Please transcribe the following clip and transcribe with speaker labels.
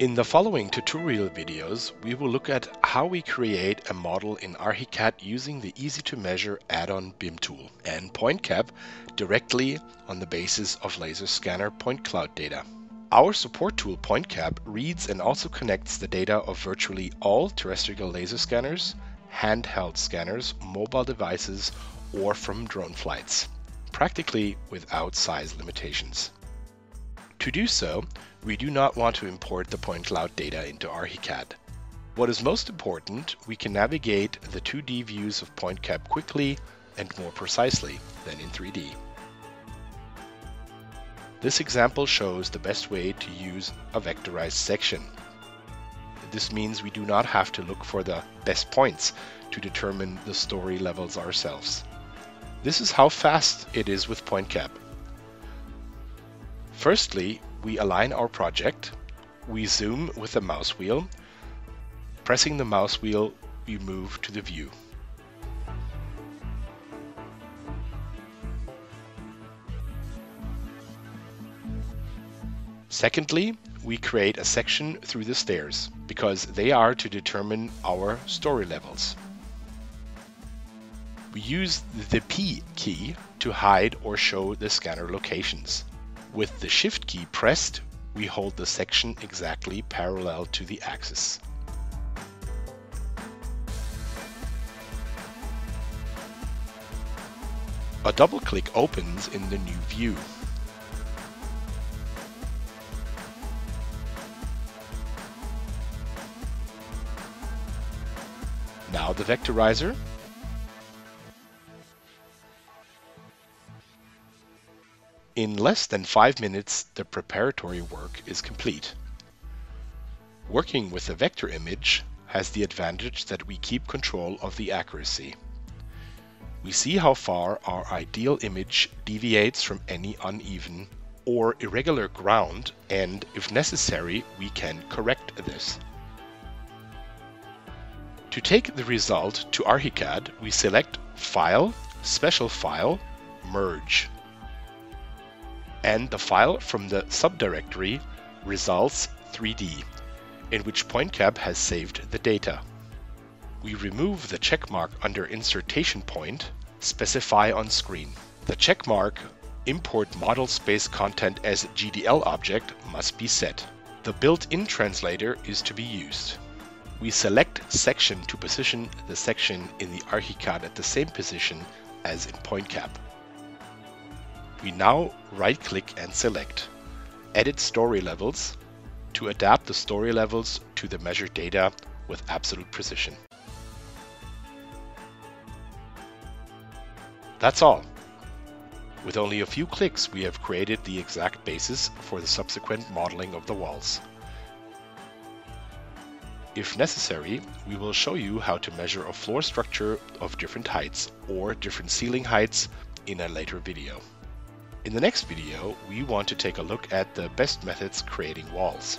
Speaker 1: In the following tutorial videos, we will look at how we create a model in Archicad using the easy-to-measure add-on BIM tool and PointCab directly on the basis of laser scanner point cloud data. Our support tool PointCab reads and also connects the data of virtually all terrestrial laser scanners, handheld scanners, mobile devices, or from drone flights, practically without size limitations. To do so, we do not want to import the point cloud data into Archicad. What is most important, we can navigate the 2D views of PointCab quickly and more precisely than in 3D. This example shows the best way to use a vectorized section. This means we do not have to look for the best points to determine the story levels ourselves. This is how fast it is with PointCab. Firstly, we align our project. We zoom with the mouse wheel. Pressing the mouse wheel, we move to the view. Secondly, we create a section through the stairs, because they are to determine our story levels. We use the P key to hide or show the scanner locations. With the Shift key pressed, we hold the section exactly parallel to the axis. A double click opens in the new view. Now the vectorizer In less than five minutes, the preparatory work is complete. Working with a vector image has the advantage that we keep control of the accuracy. We see how far our ideal image deviates from any uneven or irregular ground and, if necessary, we can correct this. To take the result to Archicad, we select File, Special File, Merge and the file from the subdirectory results 3D, in which PointCab has saved the data. We remove the checkmark under insertion point, specify on screen. The checkmark import model space content as GDL object must be set. The built-in translator is to be used. We select section to position the section in the Archicad at the same position as in PointCab. We now right-click and select Edit Story Levels to adapt the story levels to the measured data with absolute precision. That's all. With only a few clicks, we have created the exact basis for the subsequent modeling of the walls. If necessary, we will show you how to measure a floor structure of different heights or different ceiling heights in a later video. In the next video, we want to take a look at the best methods creating walls.